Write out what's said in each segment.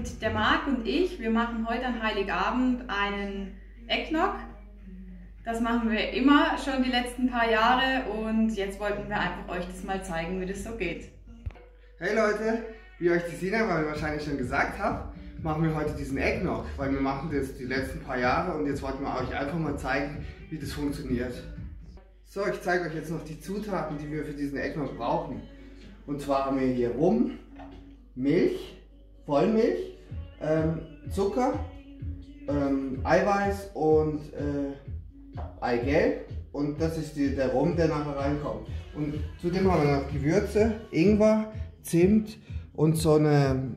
Und der Marc und ich, wir machen heute an Heiligabend einen Eggnog. Das machen wir immer schon die letzten paar Jahre und jetzt wollten wir einfach euch das mal zeigen, wie das so geht. Hey Leute, wie euch die Sina wahrscheinlich schon gesagt hat, machen wir heute diesen Eggnog, weil wir machen das die letzten paar Jahre und jetzt wollten wir euch einfach mal zeigen, wie das funktioniert. So, ich zeige euch jetzt noch die Zutaten, die wir für diesen Eggnog brauchen. Und zwar haben wir hier Rum, Milch, Vollmilch, ähm, Zucker, ähm, Eiweiß und äh, Eigelb. Und das ist die, der Rum, der nachher reinkommt. Und zudem haben wir noch Gewürze, Ingwer, Zimt und so eine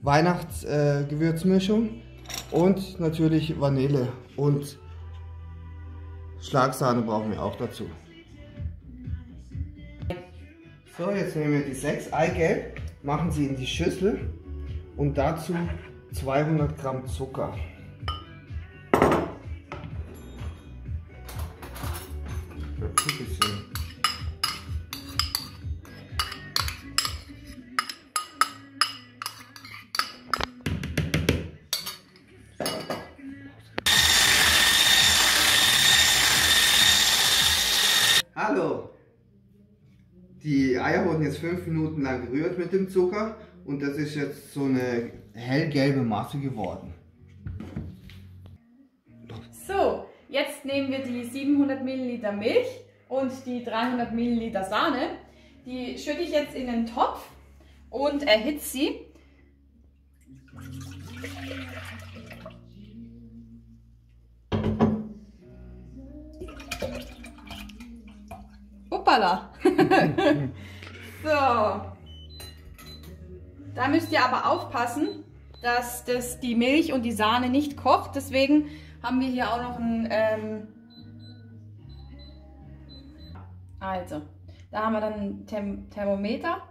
Weihnachtsgewürzmischung äh, und natürlich Vanille und Schlagsahne brauchen wir auch dazu. So, jetzt nehmen wir die sechs Eigelb, machen sie in die Schüssel und dazu 200 Gramm Zucker. Ein bisschen Hallo! Die Eier wurden jetzt fünf Minuten lang gerührt mit dem Zucker und das ist jetzt so eine hellgelbe Masse geworden. So, jetzt nehmen wir die 700 Milliliter Milch und die 300 Milliliter Sahne. Die schütte ich jetzt in den Topf und erhitze sie. Hoppala. so. Da müsst ihr aber aufpassen, dass das die Milch und die Sahne nicht kocht. Deswegen haben wir hier auch noch ein... Ähm also, da haben wir dann ein Therm Thermometer,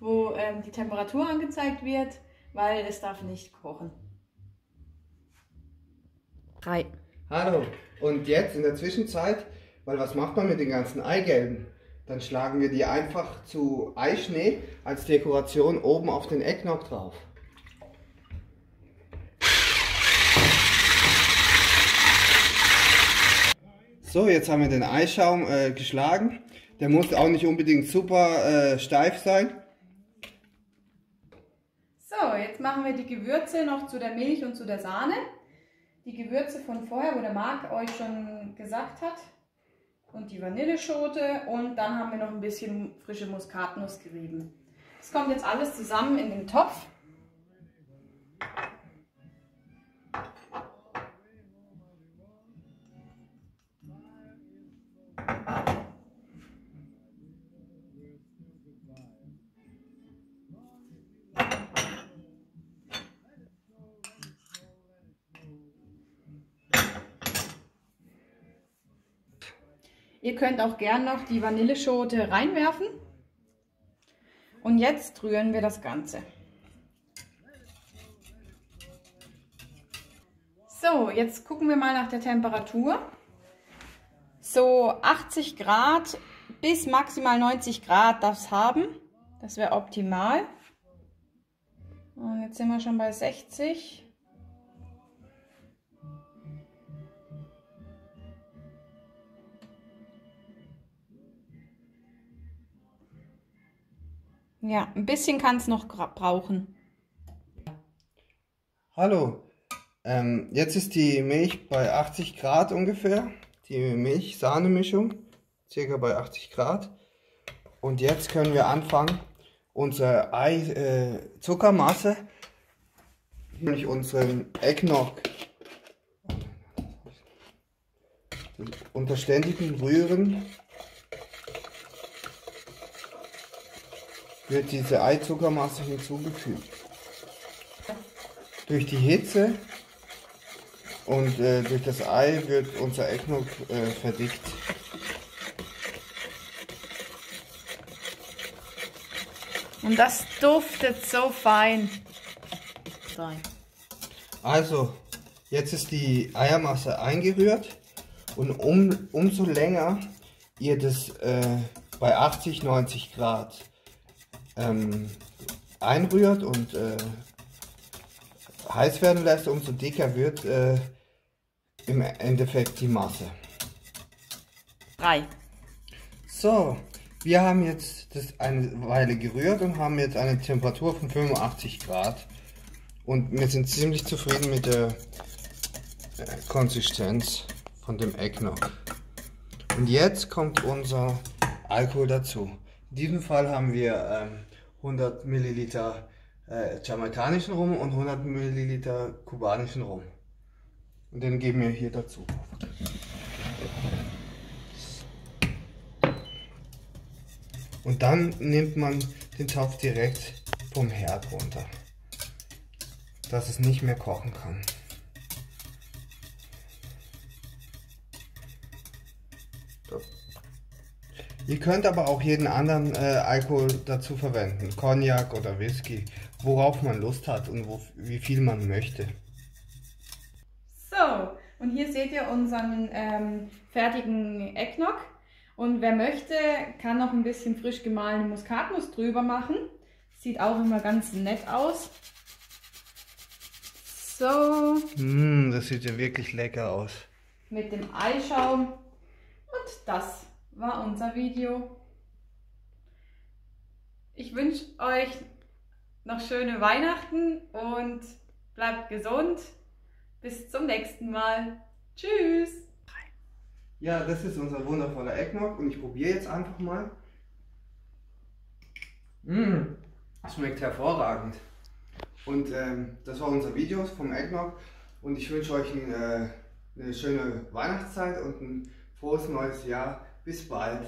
wo ähm, die Temperatur angezeigt wird, weil es darf nicht kochen. Drei. Hallo, und jetzt in der Zwischenzeit weil was macht man mit den ganzen Eigelben? Dann schlagen wir die einfach zu Eischnee als Dekoration oben auf den Ecknock drauf. So, jetzt haben wir den Eischaum äh, geschlagen. Der muss auch nicht unbedingt super äh, steif sein. So, jetzt machen wir die Gewürze noch zu der Milch und zu der Sahne. Die Gewürze von vorher, wo der Marc euch schon gesagt hat, und die Vanilleschote und dann haben wir noch ein bisschen frische Muskatnuss gerieben. Das kommt jetzt alles zusammen in den Topf. Ihr könnt auch gern noch die Vanilleschote reinwerfen. Und jetzt rühren wir das Ganze. So, jetzt gucken wir mal nach der Temperatur. So 80 Grad bis maximal 90 Grad darf es haben. Das wäre optimal. Und jetzt sind wir schon bei 60. Ja, ein bisschen kann es noch brauchen. Hallo, ähm, jetzt ist die Milch bei 80 Grad ungefähr. Die Milch-Sahne-Mischung, circa bei 80 Grad. Und jetzt können wir anfangen, unsere Ei, äh, Zuckermasse, nämlich unseren Eggnog, unter ständigem Rühren wird diese Eizuckermasse hinzugefügt. Durch die Hitze und äh, durch das Ei wird unser Eggnog äh, verdickt. Und das duftet so fein. Also, jetzt ist die Eiermasse eingerührt und um, umso länger ihr das äh, bei 80, 90 Grad ähm, einrührt und äh, heiß werden lässt, umso dicker wird äh, im Endeffekt die Masse. Drei. So, wir haben jetzt das eine Weile gerührt und haben jetzt eine Temperatur von 85 Grad. Und wir sind ziemlich zufrieden mit der äh, Konsistenz von dem Eggnog. Und jetzt kommt unser Alkohol dazu. In diesem Fall haben wir ähm, 100 Milliliter äh, jamaikanischen Rum und 100 Milliliter kubanischen Rum. Und den geben wir hier dazu. Und dann nimmt man den Topf direkt vom Herd runter, dass es nicht mehr kochen kann. Ihr könnt aber auch jeden anderen äh, Alkohol dazu verwenden, Cognac oder Whisky, worauf man Lust hat und wo, wie viel man möchte. So, und hier seht ihr unseren ähm, fertigen Eggnog. Und wer möchte, kann noch ein bisschen frisch gemahlene Muskatnuss drüber machen. Sieht auch immer ganz nett aus. So. Mm, das sieht ja wirklich lecker aus. Mit dem Eischaum. Und das war unser Video. Ich wünsche euch noch schöne Weihnachten und bleibt gesund. Bis zum nächsten Mal. Tschüss. Ja, das ist unser wundervoller Eggnog und ich probiere jetzt einfach mal. Mmh, schmeckt hervorragend. Und ähm, das war unser Video vom Eggnog und ich wünsche euch ein, äh, eine schöne Weihnachtszeit und ein frohes neues Jahr. Bis bald.